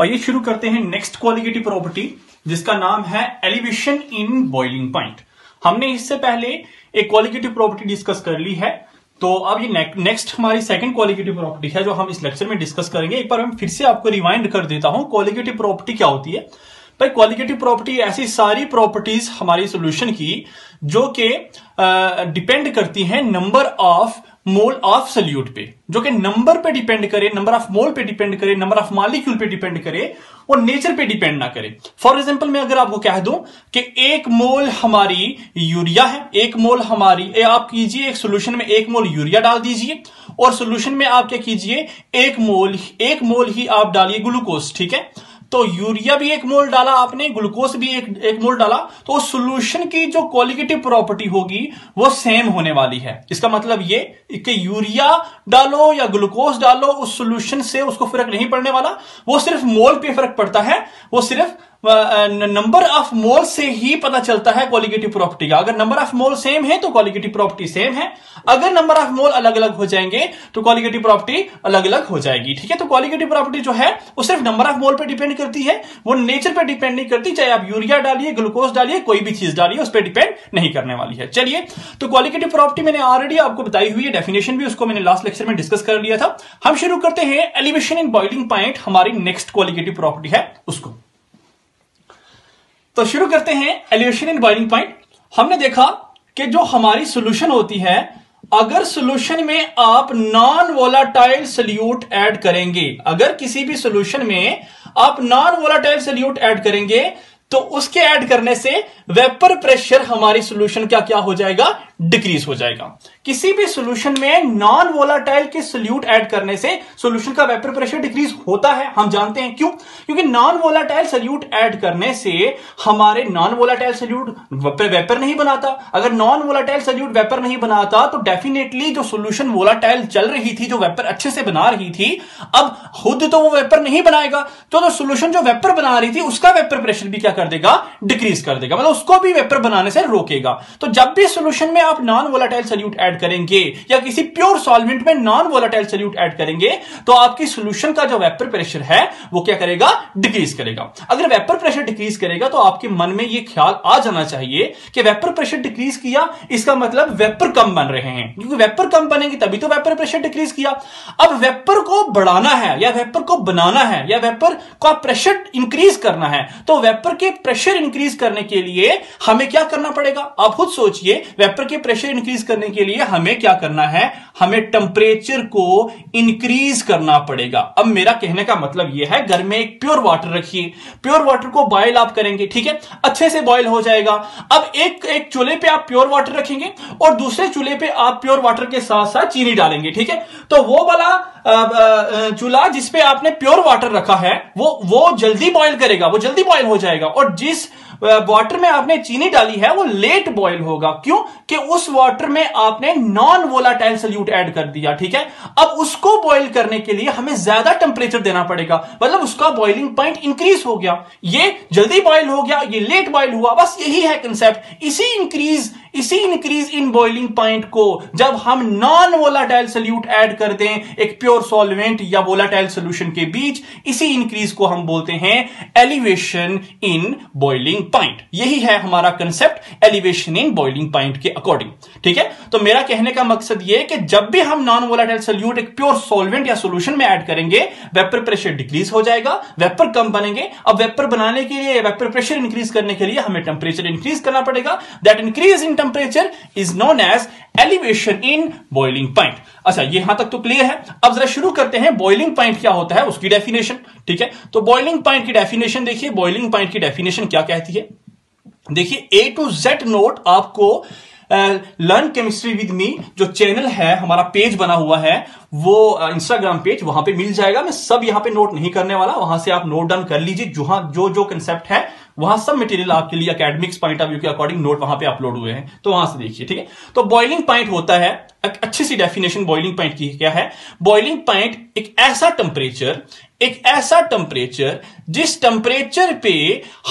तो आइए शुरू करते हैं नेक्स्ट क्वालिटेटिव प्रॉपर्टी जिसका नाम है एलिवेशन इन बॉइलिंग पॉइंट हमने इससे पहले एक क्वालिटेटिव प्रॉपर्टी डिस्कस कर ली है। तो अब ये नेक्स्ट हमारी सेकंड क्वालिटेटिव प्रॉपर्टी है, जो हम इस लेक्चर में डिस्कस करेंगे। एक बार मैं फिर से आपको रिमाइंड कर देता हूँ क्वालिटेटिव प्रॉपर्टी क्या होती है। भाई क्वालिटेटिव प्रॉपर्टी ऐसी सारी प्रॉपर्टीज़ हमारी सोल्यूशन की, जो कि डिपेंड करती हैं number of mole of solute पे जो कि नंबर पे डिपेंड करे नंबर ऑफ़ मोल पे डिपेंड करे नंबर ऑफ़ मालिक्यूल पे डिपेंड करे और नेचर पे डिपेंड ना करे। फॉर एग्ज़ाम्पल मैं अगर आपको कह दूँ कि एक मोल हमारी यूरिया है एक मोल हमारी ए, आप कीजिए एक सोल्यूशन में एक मोल यूरिया डाल दीजिए और सोल्यूशन में आप क्या कीजिए एक मोल एक मोल ही आप डालिए ग्लूकोज ठीक है? तो यूरिया भी एक मोल डाला आपने, ग्लूकोज भी एक एक मोल डाला तो सोल्यूशन की जो क्वालिटेटिव प्रॉपर्टी होगी, वो सेम होने वाली है। इसका मतलब ये कि यूरिया डालो या ग्लूकोज डालो, उस सोल्यूशन से उसको फ़र्क नहीं पड़ने वाला, वो सिर्फ़ मोल पे फ़र्क पड़ता है, वो सिर्फ़ नंबर ऑफ़ मोल से ही पता चलता है क्वालिटेटिव प्रॉपर्टी का। अगर नंबर ऑफ़ मोल सेम है तो क्वालिटेटिव प्रॉपर्टी सेम है। अगर नंबर ऑफ़ मोल अलग अलग हो जाएँगे तो क्वालिटेटिव प्रॉपर्टी अलग अलग हो जाएगी। ठीक है? तो क्वालिटेटिव प्रॉपर्टी जो है, वो सिर्फ़ नंबर ऑफ़ मोल पर डिपेंड करती है। वो नेचर पर डिपेंड नहीं करती, चाहे आप यूरिया डालिए ग्लूकोज डालिए, कोई भी चीज़ डालिए, उस पर डिपेंड नहीं करने वाली है। चलिए तो क्वालिटेटिव प्रॉपर्टी मैंने ऑलरेडी आपको बताई हुई है डेफिनेशन भी, उसको मैंने लास्ट लेक्चर में डिस्कस कर लिया था। हम शुरू करते हैं एलिवेशन इन बॉइलिंग पॉइंट हमारी नेक्स्ट क्वालिटेटिव प्रॉपर्टी है, उसको। तो शुरू करते हैं एल्यूशन इन बॉइलिंग पॉइंट। हमने देखा कि जो हमारी सोल्यूशन होती है, अगर सोल्यूशन में आप नॉन वोलाटाइल सल्यूट ऐड करेंगे, अगर किसी भी सोल्यूशन में आप नॉन वोलाटाइल सल्यूट ऐड करेंगे तो उसके ऐड करने से वेपर प्रेशर हमारी सोल्यूशन का क्या हो जाएगा? डिक्रीज हो जाएगा। किसी भी सोल्यूशन में नॉन वोलाटाइल के सोल्यूट ऐड करने से सोल्यूशन का वेपर प्रेशर डिक्रीज होता है। हम जानते हैं क्यों? क्योंकि नॉन वोलाटाइल सोल्यूट ऐड करने से हमारे नॉन वोलाटाइल सोल्यूट वेपर नहीं बनाता। अगर नॉन वोलाटाइल सोल्यूट वेपर नहीं बनाता तो डेफिनेटली जो सोल्यूशन वोलाटाइल चल रही थी, जो वेपर अच्छे से बना रही थी, अब खुद तो वो वेपर नहीं बनाएगा। तो सोल्यूशन जो वेपर बना रही थी, उसका वेपर प्रेशर भी क्या कर देगा? डिक्रीज कर देगा। मतलब उसको भी वेपर बनाने से रोकेगा। तो जब भी सोल्यूशन में आप नॉन वोलाटाइल सोल्यूट ऐड करेंगे या किसी प्योर सॉल्वेंट में नॉन वोलाटाइल सोल्यूट ऐड करेंगे तो आपकी सोल्यूशन का जो वेपर प्रेशर है, वो क्या करेगा? डिक्रीज करेगा। अगर वेपर प्रेशर डिक्रीज करेगा तो आपके मन में ये ख्याल आ जाना चाहिए कि वेपर प्रेशर डिक्रीज किया, इसका मतलब वेपर कम बन रहे हैं। क्योंकि वेपर कम बनेंगे, तभी तो वेपर प्रेशर डिक्रीज किया। अब वेपर को बढ़ाना है, या वेपर को बनाना है, या वेपर का प्रेशर इंक्रीज करना है तो वेपर के प्रेशर इंक्रीज करने के लिए हमें क्या करना पड़ेगा? आप खुद सोचिए वेपर के प्रेशर इंक्रीज करने के लिए हमें क्या करना है? हमें टेम्परेचर को इंक्रीज करना पड़ेगा। अब मेरा कहने का मतलब यह है, घर में एक प्योर वाटर रखिए। प्योर वाटर को बॉयल आप करेंगे, ठीक है? अच्छे से बॉयल हो जाएगा। अब एक एक चूल्हे पे आप प्योर वाटर रखेंगे और दूसरे चूल्हे पे आप प्योर वाटर के साथ साथ चीनी डालेंगे, ठीक है? तो वो वाला चूल्हा जिसपे आपने प्योर वाटर रखा है, वो वो जल्दी बॉयल करेगा, वो जल्दी बॉयल हो जाएगा। और जिस वाटर में आपने चीनी डाली है, वो लेट बॉयल होगा। क्यों? कि उस वाटर में आपने नॉन वोलाटाइल सल्यूट ऐड कर दिया, ठीक है? अब उसको बॉयल करने के लिए हमें ज़्यादा टेम्परेचर देना पड़ेगा। मतलब उसका बॉइलिंग पॉइंट इंक्रीज हो गया। ये जल्दी बॉयल हो गया, ये लेट बॉयल हुआ, बस यही है कंसेप्ट इसी इंक्रीज इसी इंक्रीज इन बॉइलिंग पॉइंट को जब हम नॉन वोलाटाइल सोल्यूट ऐड कर दें, एक प्योर सॉल्वेंट या वोलाटाइल सोल्यूशन के बीच, इसी इंक्रीज को हम बोलते हैं एलिवेशन इन बॉइलिंग पॉइंट यही है हमारा concept elevation in boiling point के अकॉर्डिंग ठीक है? तो मेरा कहने का मकसद यह कि जब भी हम नॉन वोलाटाइल सोल्यूट एक प्योर सॉल्वेंट या सोल्यूशन में ऐड करेंगे वेपर प्रेशर डिक्रीज हो जाएगा वेपर कम बनेंगे। अब वेपर बनाने के लिए वेपर प्रेशर इंक्रीज करने के लिए हमें टेम्परेचर इंक्रीज करना पड़ेगा। That increase in temperature is known as elevation in boiling point अच्छा यहाँ तक तो क्लियर है। अब जरा शुरू करते हैं बॉइलिंग पॉइंट क्या होता है, उसकी डेफिनेशन ठीक है? तो बॉइलिंग पॉइंट की डेफिनेशन देखिए बॉइलिंग पॉइंट की डेफिनेशन क्या कहती है? देखिए ए टू जेड नोट आपको लर्न केमिस्ट्री विद मी जो चैनल है, हमारा पेज बना हुआ है वो इंस्टाग्राम पेज वहाँ पे मिल जाएगा। मैं सब यहाँ पे नोट नहीं करने वाला। वहाँ से आप नोट डाउन कर लीजिए। जो जो जो कंसेप्ट है, वहाँ सब मटेरियल आपके लिए अकेडमिक्स पॉइंट ऑफ़ व्यू के अकॉर्डिंग नोट वहाँ पे अपलोड हुए हैं। तो वहाँ से देखिए, ठीक है? तो बॉइलिंग पॉइंट होता है अच्छी सी डेफिनेशन बॉइलिंग पॉइंट की क्या है? बॉइलिंग पॉइंट एक ऐसा टेम्परेचर एक ऐसा टेम्परेचर जिस टेम्परेचर पे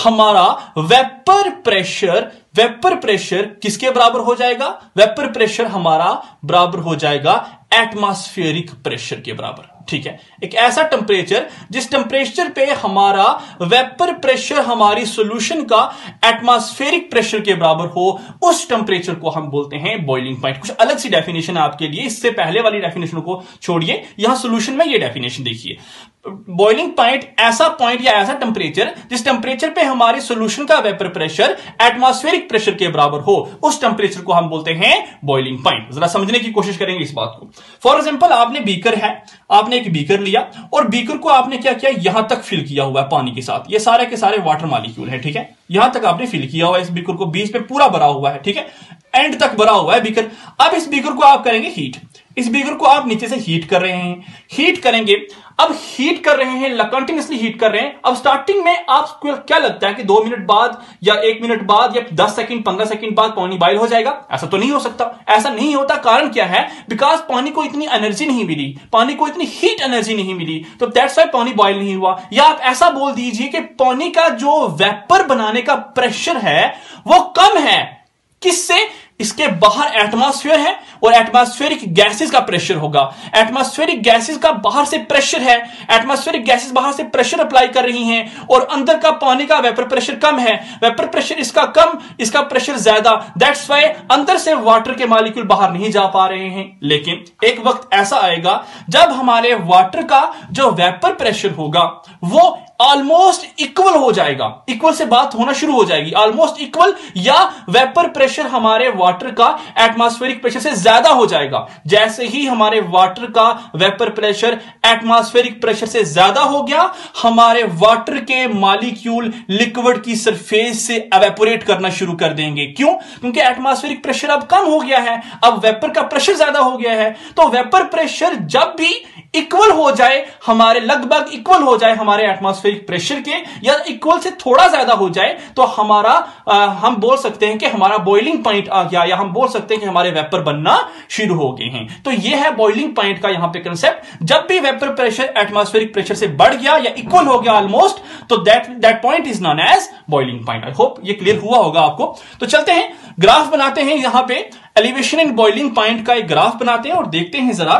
हमारा वेपर प्रेशर वेपर प्रेशर किसके बराबर हो जाएगा? वेपर प्रेशर हमारा बराबर हो जाएगा एटमॉस्फेरिक प्रेशर के बराबर। ठीक है? एक ऐसा टेम्परेचर जिस टेम्परेचर पे हमारा वेपर प्रेशर हमारी सॉल्यूशन का एटमॉस्फेरिक प्रेशर के बराबर हो, उस टेम्परेचर को हम बोलते हैं बॉइलिंग पॉइंट कुछ अलग सी डेफिनेशन है आपके लिए। इससे पहले वाली डेफिनेशन को छोड़िए। यहाँ सॉल्यूशन में ये डेफिनेशन देखिए। बॉइलिंग पॉइंट ऐसा पॉइंट या ऐसा टेम्परेचर जिस टेम्परेचर पे हमारे सॉल्यूशन का वेपर प्रेशर एटमॉस्फेरिक प्रेशर के बराबर हो, उस टेम्परेचर को हम बोलते हैं बॉइलिंग पॉइंट जरा समझने की कोशिश करेंगे इस बात को. फॉर एग्ज़ाम्पल आपने बीकर है, आपने एक बीकर लिया, और बीकर को आपने क्या किया? यहाँ तक फिल किया हुआ है पानी के साथ. ये सारे के सारे वाटर मालिक्यूल है, ठीक है? यहाँ तक आपने फिल किया हुआ है इस बीकर को. बीच में पूरा भरा हुआ है, ठीक है? एंड तक भरा हुआ है बीकर अब इस बीकर को आप करेंगे हीट इस बीकर को आप नीचे से हीट कर रहे हैं। हीट करेंगे। अब हीट कर रहे हैं कंटिन्यूसली हीट कर रहे हैं। अब स्टार्टिंग में आपको क्या लगता है कि दो मिनट बाद या एक मिनट बाद या दस सेकंड पंद्रह सेकंड बाद पानी बॉइल हो जाएगा? ऐसा तो नहीं हो सकता। ऐसा नहीं होता। कारण क्या है? बिकॉज़ पानी को इतनी एनर्जी नहीं मिली। पानी को इतनी हीट एनर्जी नहीं मिली। तो दैट्स वाई पानी बॉइल नहीं हुआ। या आप ऐसा बोल दीजिए कि पानी का जो वेपर बनाने का प्रेशर है, वो कम है। किससे? इसके बाहर एटमॉस्फेयर है और एटमॉस्फेरिक गैसेस का प्रेशर होगा। एटमॉस्फेरिक गैसेस का बाहर से प्रेशर है। एटमॉस्फेरिक गैसेस बाहर से प्रेशर अप्लाई कर रही हैं और अंदर का पानी का वेपर प्रेशर कम है। वेपर प्रेशर इसका कम, इसका प्रेशर ज़्यादा। दैट्स वाई अंदर से वाटर के मालिक्यूल बाहर नहीं जा पा रहे हैं। लेकिन एक वक्त ऐसा आएगा जब हमारे वाटर का जो वेपर प्रेशर होगा, वो ऑलमोस्ट इक्वल हो जाएगा। इक्वल से बात होना शुरू हो जाएगी। ऑलमोस्ट इक्वल या वेपर प्रेशर हमारे वाटर का एटमॉस्फेरिक प्रेशर से ज़्यादा हो जाएगा। जैसे ही हमारे वाटर का वेपर प्रेशर एटमॉस्फेरिक प्रेशर से ज़्यादा हो गया, हमारे वाटर के मालिक्यूल लिक्विड की सरफेस से एवेपोरेट करना शुरू कर देंगे। क्यों? क्योंकि एटमॉस्फेरिक प्रेशर अब कम हो गया है। अब वेपर का प्रेशर ज़्यादा हो गया है। तो वेपर प्रेशर जब भी इक्वल हो जाए, हमारे लगभग इक्वल हो जाए हमारे एटमॉस्फेरिक प्रेशर के या इक्वल से थोड़ा ज़्यादा हो जाए तो हमारा आ, हम बोल सकते हैं कि हमारा बॉइलिंग पॉइंट आ गया या हम बोल सकते हैं कि हमारे वेपर बनना शुरू हो गए हैं। तो यह है बॉइलिंग पॉइंट का यहाँ पे कंसेप्ट जब भी वेपर प्रेशर एटमॉस्फेरिक प्रेशर से बढ़ गया या इक्वल हो गया ऑलमोस्ट तो that that point is known as boiling point I hope ये क्लियर हुआ होगा आपको। तो चलते हैं ग्राफ बनाते हैं यहाँ पे। एलिवेशन एंड बॉइलिंग पॉइंट का एक ग्राफ बनाते हैं और देखते हैं जरा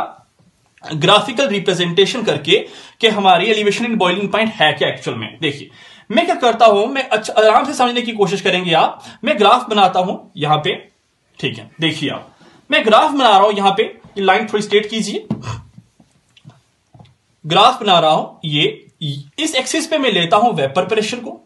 ग्राफिकल रिप्रेजेंटेशन करके कि हमारी एलिवेशन इन बॉइलिंग पॉइंट है क्या एक्चुअल में। देखिए, मैं क्या करता हूँ, मैं अच्छा आराम से समझने की कोशिश करेंगे आप। मैं ग्राफ बनाता हूँ यहाँ पे। ठीक है, देखिए आप। मैं ग्राफ बना रहा हूँ यहाँ पे। लाइन थोड़ी स्ट्रेट कीजिए। ग्राफ बना रहा हूँ, ये, इस एक्सिस पे मैं लेता हूँ वेपर प्रेशर को।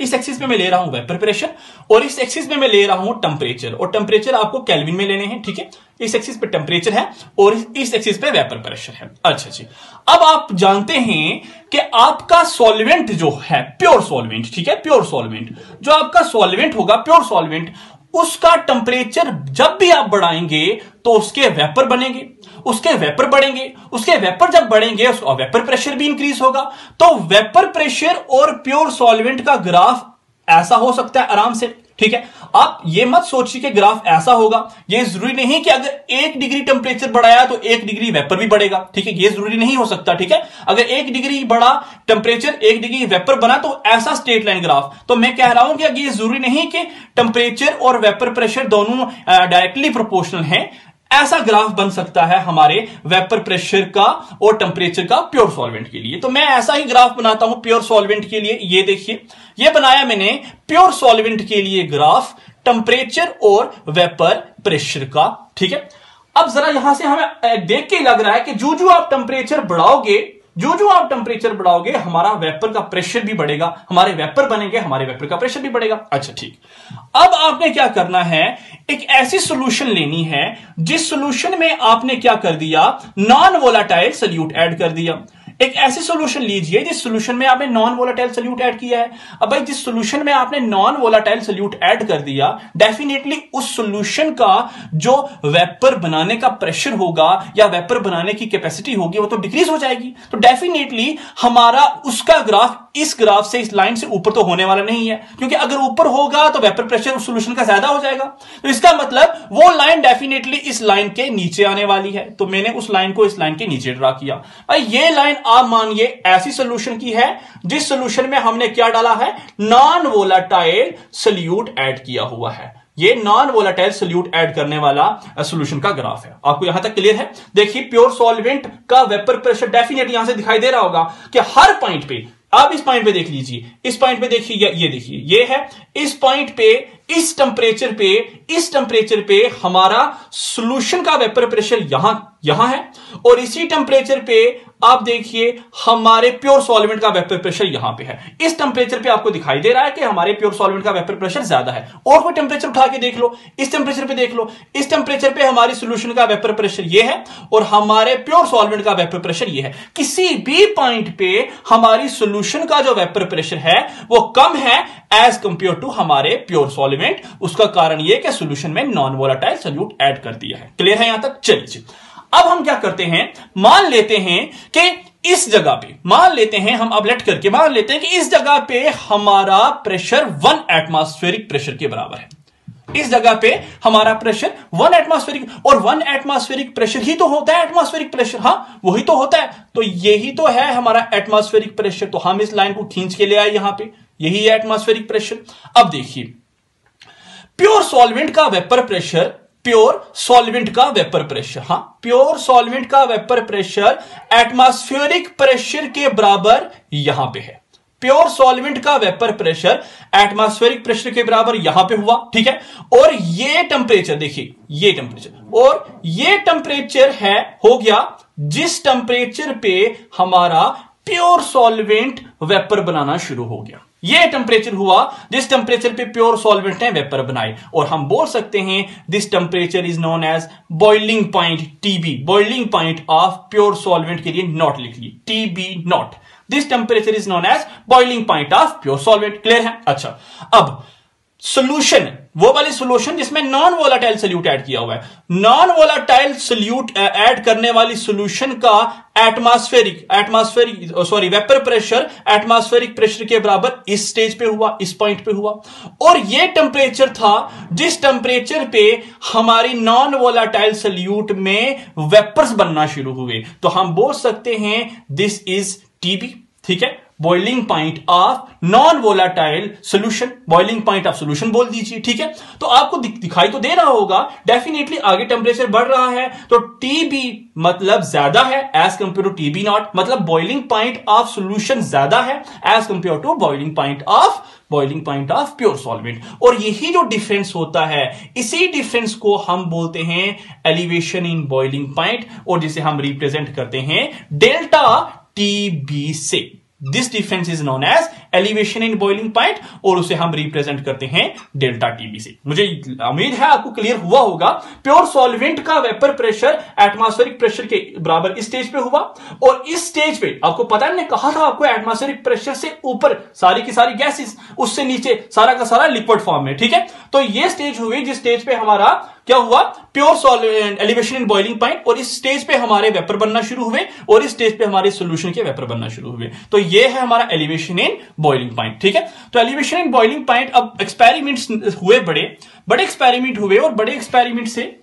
इस एक्सिस पे मैं ले रहा हूँ वेपर प्रेशर और इस एक्सिस में मैं ले रहा हूँ टेम्परेचर और टेम्परेचर आपको कैलविन में लेने हैं, ठीक है? इस एक्सिस पे टेम्परेचर है और इस एक्सिस पे वेपर प्रेशर है। अच्छा जी। अब आप जानते हैं कि आपका सॉल्वेंट जो है प्योर सॉल्वेंट ठीक है? प्योर सॉल्वेंट जो आपका सॉल्वेंट होगा प्योर सॉल्वेंट उसका टेम्परेचर जब भी आप बढ़ाएँगे तो उसके वेपर बनेंगे। उसके वेपर बढ़ेंगे। उसके वेपर जब बढ़ेंगे, उसका वेपर प्रेशर भी इंक्रीज होगा। तो वेपर प्रेशर और प्योर सॉल्वेंट का ग्राफ ऐसा हो सकता है आराम से। ठीक है? आप ये मत सोचिए कि ग्राफ ऐसा होगा। ये ज़रूरी नहीं कि अगर एक डिग्री टेम्परेचर बढ़ाया तो एक डिग्री वेपर भी बढ़ेगा। ठीक है? ये ज़रूरी नहीं हो सकता, ठीक है? अगर एक डिग्री बढ़ा, टेम्परेचर एक डिग्री वेपर बना तो ऐसा स्टेट लाइन ग्राफ। तो मैं कह रहा हूँ कि अगर ये ज़रूरी नहीं कि टेम्परेचर और वेपर प्रेशर दोनों डायरेक्टली प्रोपोर्शनल है ऐसा ग्राफ बन सकता है हमारे वेपर प्रेशर का और टेम्परेचर का प्योर सॉल्वेंट के लिए। तो मैं ऐसा ही ग्राफ बनाता हूँ प्योर सॉल्वेंट के लिए। ये देखिए, ये बनाया मैंने प्योर सॉल्वेंट के लिए ग्राफ टेम्परेचर और वेपर प्रेशर का। ठीक है? अब जरा यहाँ से हमें देख के लग रहा है कि जो जो आप टेम्परेचर बढ़ाओगे जो जो आप टेम्परेचर बढ़ाओगे हमारा वेपर का प्रेशर भी बढ़ेगा। हमारे वेपर बनेंगे हमारे वेपर का प्रेशर भी बढ़ेगा। अच्छा ठीक। अब आपने क्या करना है? एक ऐसी सोल्यूशन लेनी है जिस सोल्यूशन में आपने क्या कर दिया? नॉन वोलाटाइल सल्यूट ऐड कर दिया। एक ऐसे सोल्यूशन लीजिए, जिस सोल्यूशन में आपने नॉन वोलाटाइल सोल्यूट ऐड किया है। अब भाई, जिस सोल्यूशन में आपने नॉन वोलाटाइल सोल्यूट ऐड कर दिया डेफिनेटली उस सोल्यूशन का जो वेपर बनाने का प्रेशर होगा या वेपर बनाने की कैपेसिटी होगी, वो तो डिक्रीज हो जाएगी। तो डेफिनेटली हमारा, उसका ग्राफ इस ग्राफ से, इस लाइन से ऊपर तो होने वाला नहीं है, क्योंकि अगर ऊपर होगा तो वेपर प्रेशर सोल्यूशन का ज़्यादा हो जाएगा। तो इसका मतलब वो लाइन डेफिनेटली इस लाइन के नीचे आने वाली है। तो मैंने उस लाइन को इस लाइन के नीचे ड्रा किया। भाई, ये लाइन आप मानिए ऐसी सोल्यूशन की है, जिस सोल्यूशन में हमने क्या डाला है? नॉन वोलाटाइल सोल्यूट एड किया हुआ है। ये नॉन वोलाटाइल सोल्यूट ऐड करने वाला सोल्यूशन का ग्राफ है। आपको यहाँ तक क्लियर है? देखिए प्योर सॉल्वेंट का वेपर प्रेशर डेफिनेटली यहाँ से दिखाई दे रहा होगा कि हर पॉइंट पे आप इस पॉइंट पे देख लीजिए। इस पॉइंट पे देखिए, ये देखिए। ये है, इस पॉइंट पे, इस टेम्परेचर पे, इस टेम्परेचर पे हमारा सॉल्यूशन का वेपर प्रेशर यहाँ यहाँ है। और इसी टेम्परेचर पे आप देखिए, हमारे प्योर सॉल्वेंट का वेपर प्रेशर यहाँ पे है। इस टेम्परेचर पे आपको दिखाई दे रहा है कि हमारे प्योर सॉल्वेंट का वेपर प्रेशर ज़्यादा है। और कोई टेंपरेचर उठा के देख लो। इस टेंपरेचर पे देख लो। इस टेंपरेचर पे हमारी सोल्यूशन का वेपर प्रेशर ये है और हमारे प्योर सॉल्वेंट का वेपर प्रेशर ये है। किसी भी पॉइंट पे हमारी सोल्यूशन का जो वेपर प्रेशर है, वो कम है एज कंपेयर टू हमारे प्योर सॉल्वेंट उसका कारण यह सोल्यूशन में नॉन वोलाटाइल सोल्यूट एड कर दिया है। क्लियर है यहाँ तक? चलिए अब हम क्या करते हैं? मान लेते हैं कि इस जगह पे, मान लेते हैं, हम अब लेट करके मान लेते हैं कि इस जगह पे हमारा प्रेशर वन एटमॉस्फेरिक प्रेशर के बराबर है। इस जगह पे हमारा प्रेशर वन एटमॉस्फेरिक और वन एटमॉस्फेरिक प्रेशर ही तो होता है एटमॉस्फेरिक प्रेशर हाँ वही तो होता है। तो यही तो है हमारा एटमॉस्फेरिक प्रेशर तो हम इस लाइन को खींच के ले आए यहाँ पे, यही है एटमॉस्फेरिक प्रेशर अब देखिए प्योर सॉल्वेंट का वेपर प्रेशर प्योर सॉल्वेंट का वेपर प्रेशर हाँ प्योर सॉल्वेंट का वेपर प्रेशर एटमॉस्फेरिक प्रेशर के बराबर यहाँ पे है। प्योर सॉल्वेंट का वेपर प्रेशर एटमॉस्फेरिक प्रेशर के बराबर यहाँ पे हुआ, ठीक है? और ये टेम्परेचर देखिए, ये टेम्परेचर और ये टेम्परेचर है, हो गया, जिस टेम्परेचर पे हमारा प्योर सॉल्वेंट वेपर बनाना शुरू हो गया। ये टेम्परेचर हुआ, जिस टेम्परेचर पे प्योर सॉल्वेंट ने वेपर बनाए और हम बोल सकते हैं this temperature is known as boiling point TB boiling point of pure solvent के लिए नॉट लिख ली TB nought this temperature is known as boiling point of pure solvent clear है? अच्छा। अब सोल्यूशन वो वाली सोल्यूशन जिसमें नॉन वोलाटाइल सोल्यूट ऐड किया हुआ है। नॉन वोलाटाइल सोल्यूट ऐड करने वाली सोल्यूशन का atmospheric atmospheric sorry vapour pressure atmospheric pressure के बराबर इस स्टेज पे हुआ, इस पॉइंट पे हुआ। और ये टेम्परेचर था जिस टेम्परेचर पे हमारी नॉन वोलाटाइल सोल्यूट में वेपर्स बनना शुरू हुए। तो हम बोल सकते हैं दिस इज़ टीबी ठीक है? Boiling point of non volatile solution boiling point of solution बोल दीजिए, ठीक है? तो आपको दिखाई तो दे रहा होगा डेफिनेटली आगे टेम्परेचर बढ़ रहा है तो टीबी मतलब ज़्यादा है as compare to TB nought मतलब बॉइलिंग पॉइंट ऑफ़ सोल्यूशन ज़्यादा है as compare to boiling point of boiling point of pure solvent और यही जो डिफरेंस होता है, इसी डिफरेंस को हम बोलते हैं एलिवेशन इन बॉइलिंग पॉइंट और जिसे हम रिप्रेजेंट करते हैं डेल्टा टीबी से। This difference is known as elevation in boiling point और उसे हम रिप्रेजेंट करते हैं डेल्टा टीबी से मुझे उम्मीद है आपको क्लियर हुआ होगा। प्योर सॉल्वेंट का वेपर प्रेशर एटमॉस्फेरिक प्रेशर के बराबर इस स्टेज पे हुआ और इस स्टेज पे, आपको पता है कहा था आपको एटमॉस्फेरिक प्रेशर से ऊपर सारी की सारी गैसेस उससे नीचे सारा का सारा लिक्विड फॉर्म में ठीक है? तो ये स्टेज हुई जिस स्टेज पे हमारा क्या हुआ? Pure solvent elevation in boiling point और इस स्टेज पे हमारे वेपर बनना शुरू हुए और इस स्टेज पे हमारे सोल्यूशन के वेपर बनना शुरू हुए। तो ये है हमारा एलिवेशन इन बॉइलिंग पॉइंट ठीक है? तो एलिवेशन इन बॉइलिंग पॉइंट अब एक्सपेरिमेंट हुए बड़े बड़े एक्सपेरिमेंट हुए और बड़े एक्सपेरिमेंट से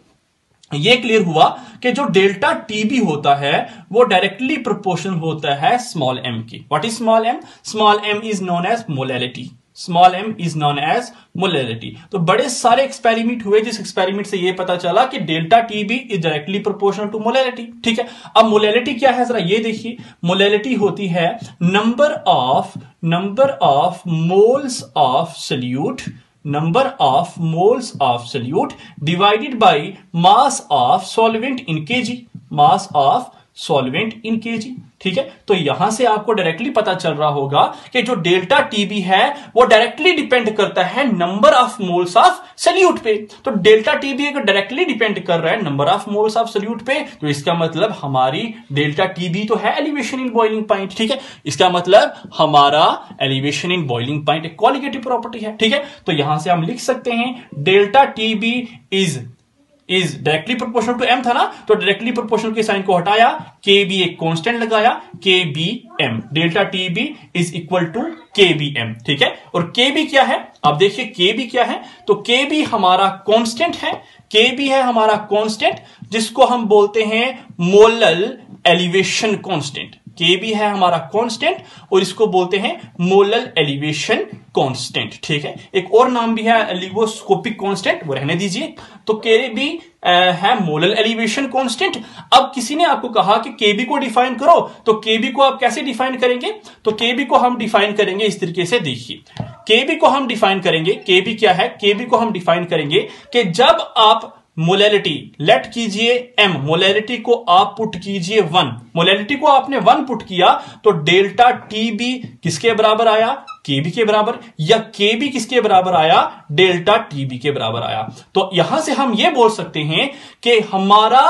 ये क्लियर हुआ कि जो डेल्टा टीबी होता है, वो डायरेक्टली प्रोपोर्शनल होता है स्मॉल एम की। What is small M small M is known as molality small M is known as molality तो बड़े सारे एक्सपेरिमेंट हुए जिस एक्सपेरिमेंट से ये पता चला कि delta TB is directly proportional to molality ठीक है? अब मोलैलिटी क्या है? जरा ये देखिए। मोलैलिटी होती है number of number of moles of solute number of moles of solute divided by mass of solvent in kg mass of solvent in kg ठीक है? तो यहाँ से आपको डायरेक्टली पता चल रहा होगा कि जो डेल्टा टीबी है, वो डायरेक्टली डिपेंड करता है number of moles of solute पे। तो डेल्टा टीबी अगर डायरेक्टली डिपेंड कर रहा है number of moles of solute पे तो इसका मतलब हमारी डेल्टा टीबी तो है एलिवेशन इन बॉइलिंग पॉइंट ठीक है? इसका मतलब हमारा एलिवेशन इन बॉइलिंग पॉइंट एक क्वालिटेटिव प्रॉपर्टी है, ठीक है? तो यहाँ से हम लिख सकते हैं delta TB is is directly proportional to M था ना? तो डायरेक्टली प्रोपोर्शनल के साइन को हटाया के बी एक कॉन्स्टेंट लगाया K B M delta T B is equal to K B M ठीक है? और के बी क्या है? अब देखिए के बी क्या है? तो के बी हमारा कॉन्स्टेंट है। के बी है हमारा कॉन्स्टेंट जिसको हम बोलते हैं मोलल एलिवेशन कॉन्स्टेंट के भी है हमारा कांस्टेंट और इसको बोलते हैं मोलल एलिवेशन कांस्टेंट ठीक है? एक और नाम भी है एलिवोस्कोपिक कांस्टेंट वो रहने दीजिए। तो के भी है मोलल एलिवेशन कांस्टेंट अब किसी ने आपको कहा कि केबी को डिफाइन करो तो केबी को आप कैसे डिफाइन करेंगे? तो केबी को हम डिफाइन करेंगे इस तरीके से, देखिए। केबी को हम डिफाइन करेंगे केबी क्या है? केबी को हम डिफाइन करेंगे कि जब आप मोलैलिटी लेट कीजिए एम मोलैलिटी को आप पुट कीजिए वन मोलैलिटी को आपने वन पुट किया तो डेल्टा टी बी किसके बराबर आया? के बी के बराबर, या के बी किसके बराबर आया? डेल्टा टी बी के बराबर आया. तो यहाँ से हम यह बोल सकते हैं कि हमारा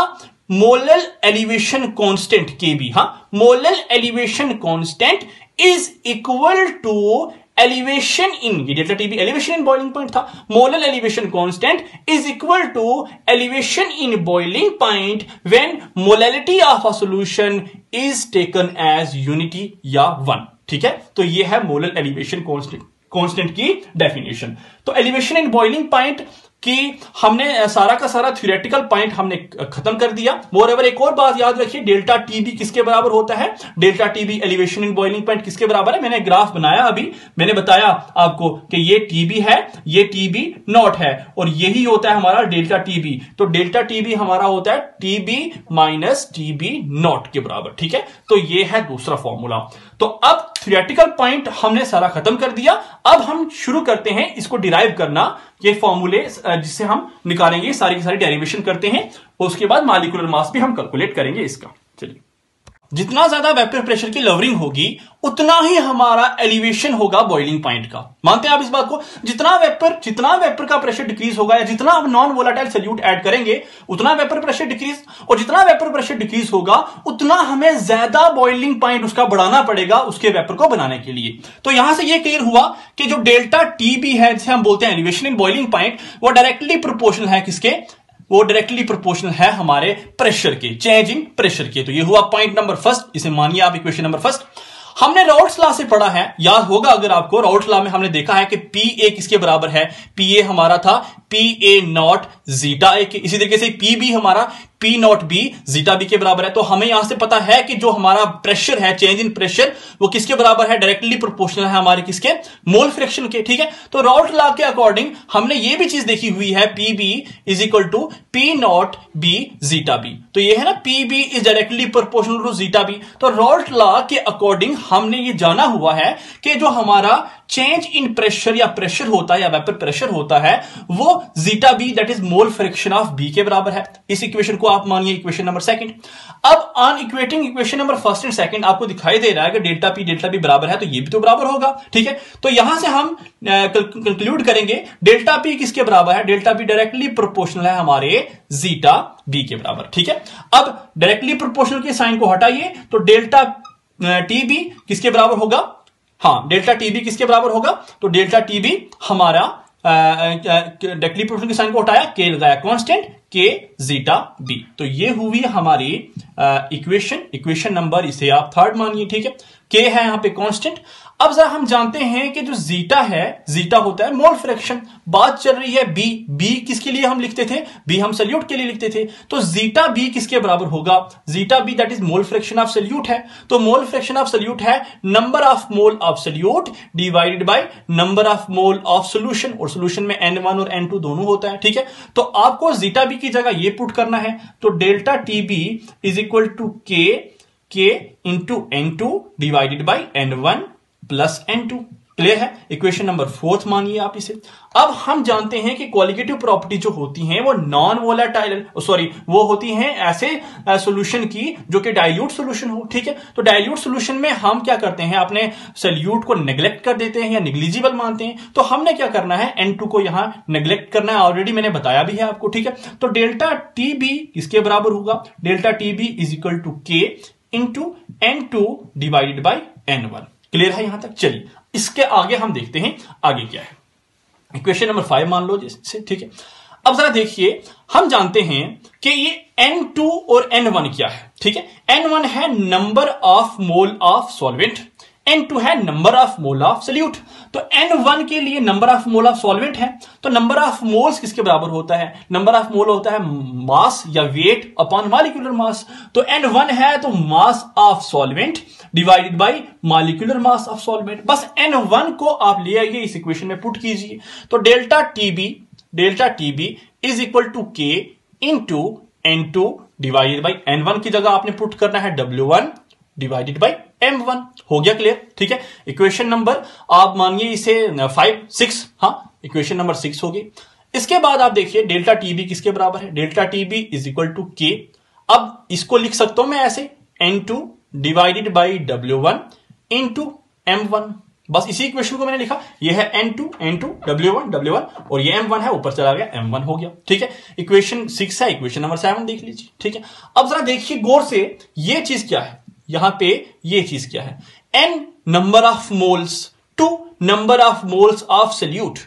molal elevation constant K B हा, molal elevation constant is equal to elevation in ये delta TB elevation in boiling point था। Molal elevation constant is equal to elevation in boiling point when molality of a solution is taken as unity या one ठीक है? तो ये है molal elevation constant constant की definition तो elevation in boiling point कि हमने सारा का सारा थ्योरेटिकल पॉइंट हमने खत्म कर दिया। मोर एवर एक और बात याद रखिए डेल्टा टीबी किसके बराबर होता है? Delta TB elevation in boiling point किसके बराबर है? मैंने ग्राफ बनाया अभी। मैंने बताया आपको कि ये टीबी है, ये टीबी नॉट है, और यही होता है हमारा डेल्टा टीबी तो डेल्टा टीबी हमारा होता है टीबी माइनस टीबी नॉट के बराबर, ठीक है? तो ये है दूसरा फॉर्मूला तो अब थ्रियटिकल पॉइंट हमने सारा खत्म कर दिया। अब हम शुरू करते हैं इसको डिराइव करना। ये फॉर्मूले जिससे हम निकालेंगे, सारी की सारी डेरिवेशन करते हैं। उसके बाद मालिकुलर मास भी हम कैलकुलेट करेंगे इसका। चलिए। जितना ज़्यादा वेपर प्रेशर की लवरिंग होगी, उतना ही हमारा एलिवेशन होगा बॉइलिंग पॉइंट का। मानते हैं आप इस बात को? जितना वेपर जितना वेपर का प्रेशर डिक्रीज होगा या जितना आप नॉन वोलाटाइल सल्यूट ऐड करेंगे, उतना वेपर प्रेशर डिक्रीज और जितना वेपर प्रेशर डिक्रीज होगा, उतना हमें ज़्यादा बॉइलिंग पॉइंट उसका बढ़ाना पड़ेगा उसके वेपर को बनाने के लिए। तो यहाँ से यह क्लियर हुआ कि जो डेल्टा टी बी है जिसे हम बोलते हैं एलिवेशन इन बॉइलिंग पॉइंट वो डायरेक्टली प्रोपोर्शनल है किसके? वो डायरेक्टली प्रोपोर्शनल है हमारे प्रेशर के चेंज इन प्रेशर के। तो ये हुआ पॉइंट नंबर फ़र्स्ट इसे मानिए आप इक्वेशन नंबर फ़र्स्ट हमने राउट्स लॉ से पढ़ा है, याद होगा अगर आपको राउट्स लॉ में हमने देखा है कि पी ए किसके बराबर है? पी ए हमारा था P A nought zeta A के, इसी तरीके से पी बी हमारा P nought B zeta B के बराबर है। तो हमें यहाँ से पता है कि जो हमारा प्रेशर है चेंज इन प्रेशर वो किसके बराबर है? डायरेक्टली प्रोपोर्शनल है हमारे किसके? मोल फ्रिक्शन के, ठीक है? तो राउट लॉ के अकॉर्डिंग हमने ये भी चीज़ देखी हुई है P B is equal to P nought B zeta B तो ये है ना P B is directly proportional to zeta B तो राउट लॉ के अकॉर्डिंग हमने ये जाना हुआ है कि जो हमारा चेंज इन प्रेशर या प्रेशर होता है या वेपर प्रेशर होता है, वो zeta B that is mole fraction of B के बराबर है। इस इक्वेशन को आप मानिए इक्वेशन नंबर सेकंड अब on equating equation number first and second आपको दिखाई दे रहा है कि डेल्टा पी डेल्टा बी बराबर है तो ये भी तो बराबर होगा, ठीक है? तो यहाँ से हम कंक्लूड करेंगे डेल्टा पी किसके बराबर है? डेल्टा पी डायरेक्टली प्रोपोर्शनल है हमारे जीटा बी के बराबर, ठीक है? अब डायरेक्टली प्रोपोर्शनल के साइन को हटाइए तो डेल्टा टी बी किसके बराबर होगा? हाँ डेल्टा टीबी किसके बराबर होगा? तो डेल्टा टीबी हमारा डायरेक्टली प्रोपोर्शनल के साइन को हटाया के लगाया कांस्टेंट के जीटा बी तो ये हुई हमारी इक्वेशन इक्वेशन नंबर इसे आप थर्ड मानिए ठीक है? के है यहाँ पे कांस्टेंट अब जरा हम जानते हैं कि जो जीटा है, जीटा होता है मोल फ्रैक्शन। बात चल रही है बी बी किसके लिए हम लिखते थे? बी हम सल्यूट के लिए लिखते थे। तो जीटा बी किसके बराबर होगा? Zeta B that is mole fraction of solute है। तो मोल फ्रैक्शन ऑफ़ सल्यूट है number of mole of solute divided by number of mole of solution और सोल्यूशन में एन वन और एन टू दोनों होता है, ठीक है? तो आपको जीटा बी की जगह ये पुट करना है। तो delta T B is equal to K K into N two divided by N one plus N two, clear है? इक्वेशन नंबर फोर्थ मानिए आप इसे। अब हम जानते हैं कि क्वालिटेटिव प्रॉपर्टी जो होती हैं, वो नॉन वोलाटाइल सॉरी वो होती हैं ऐसे सॉल्यूशन की जो कि डाइल्यूट सॉल्यूशन हो, ठीक है? तो डाइल्यूट सॉल्यूशन में हम क्या करते हैं? अपने सल्यूट को नेग्लेक्ट कर देते हैं या निग्लिजिबल मानते हैं। तो हमने क्या करना है? एन को यहाँ नेग्लेक्ट करना है। ऑलरेडी मैंने बताया भी है आपको, ठीक है? तो डेल्टा टी बी इसके बराबर होगा। Delta T B is equal to K into N two divided by N one clear है? यहाँ तक? चलिए, इसके आगे हम देखते हैं आगे क्या है। इक्वेशन नंबर फाइव मान लो जिससे ठीक है? अब जरा देखिए, हम जानते हैं कि ये N2 और N1 क्या है, ठीक है? N1 है number of mole of solvent N2 है number of mole of solute तो N1 के लिए number of mole of solvent है तो नंबर ऑफ़ मोल्स किसके बराबर होता है? नंबर ऑफ़ मोल होता है मास या वेट अपॉन मालिकुलर मास तो N1 है तो mass of solvent divided by molecular mass of solvent बस एन वन को आप ले आइए, इस इक्वेशन में पुट कीजिए। तो delta TB delta TB is equal to K into N two divided by N one की जगह आपने पुट करना है W one divided by M one हो गया क्लियर ठीक है? इक्वेशन नंबर आप मानिए इसे फाइव सिक्स हाँ इक्वेशन नंबर सिक्स होगी इसके बाद आप देखिए डेल्टा टीबी किसके बराबर है? Delta TB is equal to K अब इसको लिख सकता हूँ मैं ऐसे N two divided by W one into M one बस इसी इक्वेशन को मैंने लिखा ये है N two N two W one W one और ये एम वन है, ऊपर चला गया एम वन हो गया। ठीक है? इक्वेशन सिक्स है इक्वेशन नंबर सेवन देख लीजिए। ठीक है? अब जरा देखिए गौर से, ये चीज़ क्या है? यहाँ पे ये चीज़ क्या है? N number of moles two number of moles of solute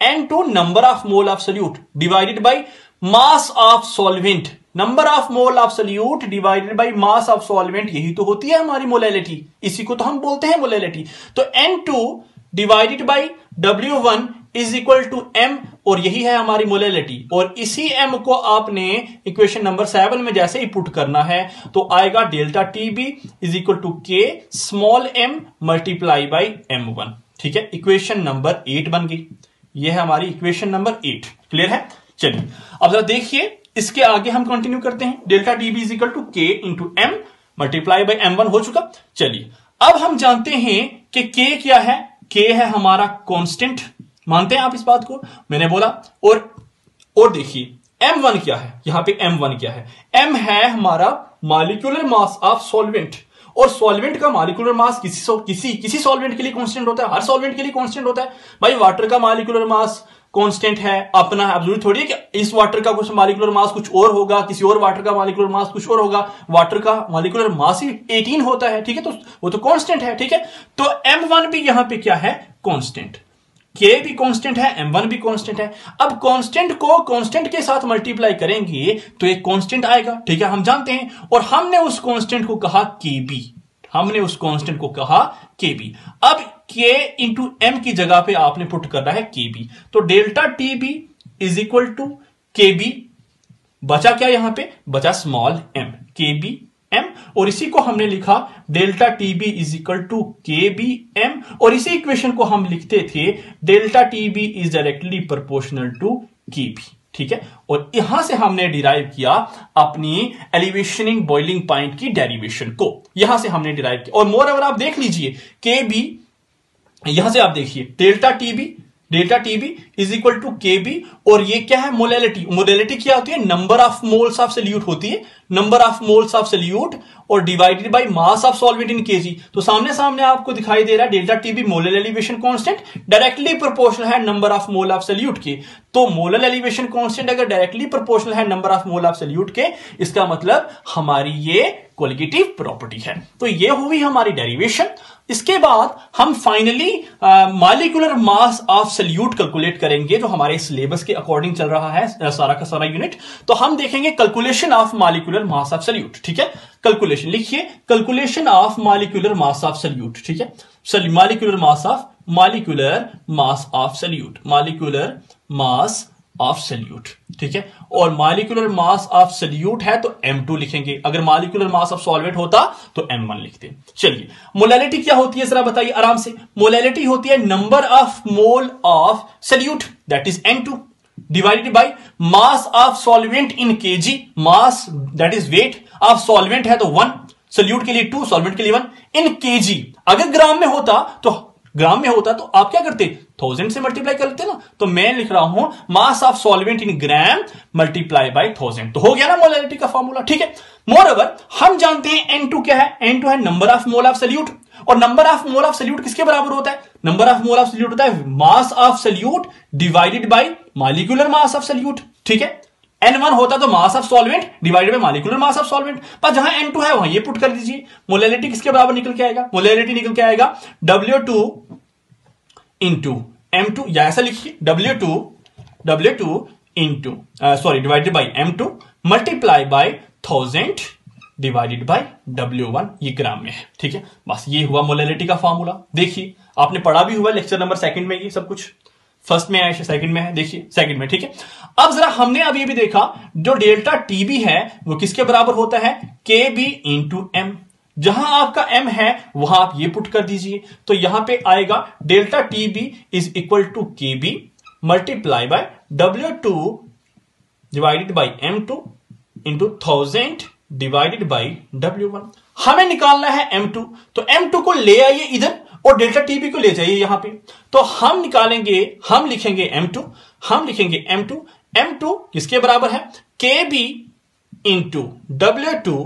N two number of mole of solute divided by mass of solvent number of mole of solute divided by mass of solvent यही तो होती है हमारी molality. इसी को तो हम बोलते हैं मोलैलिटी। तो N two divided by W one is equal to M और यही है हमारी मोलैलिटी। और इसी एम को आपने इक्वेशन नंबर सेवन में जैसे ही पुट करना है तो आएगा delta T B is equal to K small M multiply by M one ठीक है? इक्वेशन नंबर एट बन गई। यह है हमारी इक्वेशन नंबर एट क्लियर है? चलिए। अब जरा देखिए इसके आगे हम कंटिन्यू करते हैं। Delta D B is equal to K into M multiply by M one हो चुका। चलिए, अब हम जानते हैं कि के क्या है। के है हमारा कांस्टेंट मानते हैं आप इस बात को? मैंने बोला, और और देखिए एम वन क्या है? यहाँ पे एम वन क्या है? एम है हमारा मालिकुलर मास ऑफ़ सॉल्वेंट और सॉल्वेंट का मालिकुलर मास किसी किसी किसी सॉल्वेंट के लिए कांस्टेंट होता है। हर सॉल्वेंट के लिए कांस्टेंट होता है। भाई वाटर का मालिकुलर मास कांस्टेंट है, अपना है। अब ज़रूरी थोड़ी है कि इस वाटर का कुछ मालिकुलर मास कुछ और होगा, किसी और वाटर का मालिकुलर मास कुछ और होगा। वाटर का मालिकुलर मास ही 18 होता है, ठीक है? तो वो तो कांस्टेंट है, ठीक है? तो m1 भी यहाँ पे क्या है? कांस्टेंट के भी कांस्टेंट है एम वन भी कांस्टेंट है। अब कांस्टेंट को कांस्टेंट के साथ मल्टीप्लाई करेंगे तो एक कांस्टेंट आएगा, ठीक है? हम जानते हैं। और हमने उस कांस्टेंट को कहा के हमने उस कांस्टेंट को कहा के अब के इंटू एम की जगह पे आपने पुट करना है के बी तो delta T B is equal to K B बचा क्या यहाँ पे? बचा small M K B M और इसी को हमने लिखा delta T B is equal to K B M और इसी इक्वेशन को हम लिखते थे delta T B is directly proportional to K B ठीक है? और यहाँ से हमने डिराइव किया अपनी एलिवेशनिंग बॉइलिंग पॉइंट की डेरिवेशन को। यहाँ से हमने डिराइव किया। और मोर अगर आप देख लीजिए के बी यहाँ से आप देखिए, delta TB delta TB is equal to K B और ये क्या है? मोलेलिटी मोलेलिटी क्या होती है? Number of moles of solute होती है। Number of moles of solute और divided by mass of solvent in KG तो सामने सामने आपको दिखाई दे रहा है, delta TB molar elevation constant directly proportional है number of mole of solute के। तो मोलर एलिवेशन कांस्टेंट अगर डायरेक्टली प्रोपोर्शनल है number of mole of solute के, इसका मतलब हमारी ये क्वालिटेटिव प्रॉपर्टी है। तो ये हुई हमारी डेरिवेशन इसके बाद हम finally molecular mass of solute calculate करेंगे, जो हमारे सिलेबस के अकॉर्डिंग चल रहा है सारा का सारा यूनिट तो हम देखेंगे calculation of molecular mass of solute ठीक है? कैलकुलेशन लिखिए calculation of molecular mass of solute ठीक है? Molecular mass of molecular mass of solute molecular mass of solute ठीक है? और मालिकुलर मास ऑफ़ सल्यूट है तो M2 लिखेंगे। अगर मालिकुलर मास ऑफ़ सॉल्वेंट होता तो M1 लिखते चलिए मोलैलिटी क्या होती है, जरा बताइए आराम से। मोलैलिटी होती है number of mole of solute that is N2 divided by mass of solvent in KG mass that is weight of solvent है तो वन सल्यूट के लिए टू सॉल्वेंट के लिए वन इन केजी अगर ग्राम में होता तो ग्राम में होता तो आप क्या करते? थाउज़ेंड से मल्टीप्लाई करते ना? तो मैं लिख रहा हूँ mass of solvent in gram multiply by thousand तो हो गया ना मोलैलिटी का फॉर्मूला ठीक है? मोर ओवर हम जानते हैं एन टू क्या है? एन टू है number of mole of solute और number of mole of solute किसके बराबर होता है? Number of mole of solute होता है mass of solute divided by molecular mass of solute ठीक है? एन वन होता तो mass of solvent divided by molecular mass of solvent पर जहाँ एन टू है, वहाँ ये पुट कर दीजिए। मोलैलिटी किसके बराबर निकल के आएगा? मोलैलिटी निकल के आएगा W two into M two या ऐसा लिखिए W two W two into sorry divided by M two multiply by thousand divided by W one ये ग्राम में है, ठीक है? बस ये हुआ मोलैलिटी का फॉर्मूला देखिए, आपने पढ़ा भी हुआ लेक्चर नंबर सेकंड में ये सब कुछ? फ़र्स्ट में है सेकंड में है, देखिए, सेकंड में, ठीक है? अब जरा हमने अभी भी देखा, जो डेल्टा टीबी है, वो किसके बराबर होता है? के बी इंटू एम जहाँ आपका एम है, वहाँ आप ये पुट कर दीजिए। तो यहाँ पे आएगा, delta T B is equal to K B multiply by W two divided by M two into thousand divided by W one हमें निकालना है एम टू तो एम टू को ले आइए इधर। और डेल्टा टीबी को ले जाइए यहाँ पे। तो हम निकालेंगे, हम लिखेंगे एम टू, हम लिखेंगे एम टू एम टू किसके बराबर है? K B into W two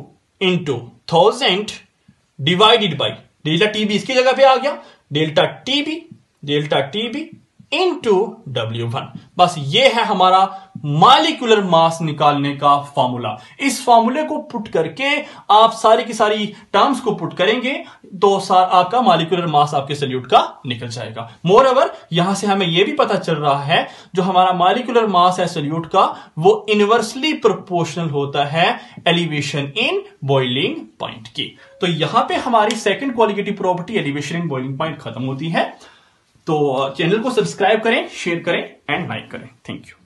into thousand divided by, delta TB इसकी जगह पे आ गया। Delta TB delta TB into W one. बस ये है हमारा मालिकुलर मास निकालने का फॉर्मूला इस फॉर्मूले को पुट करके आप सारी की सारी टर्म्स को पुट करेंगे तो सार आपका मालिकुलर मास आपके सल्यूट का निकल जाएगा। मोर ओवर यहाँ से हमें यह भी पता चल रहा है, जो हमारा मालिकुलर मास है सल्यूट का, वो इनवर्सली प्रोपोर्शनल होता है एलिवेशन इन बॉइलिंग पॉइंट की। तो यहाँ पे हमारी second quality property elevation in boiling point खत्म होती है। तो चैनल को सब्सक्राइब करें शेयर करें एंड लाइक करें। Thank you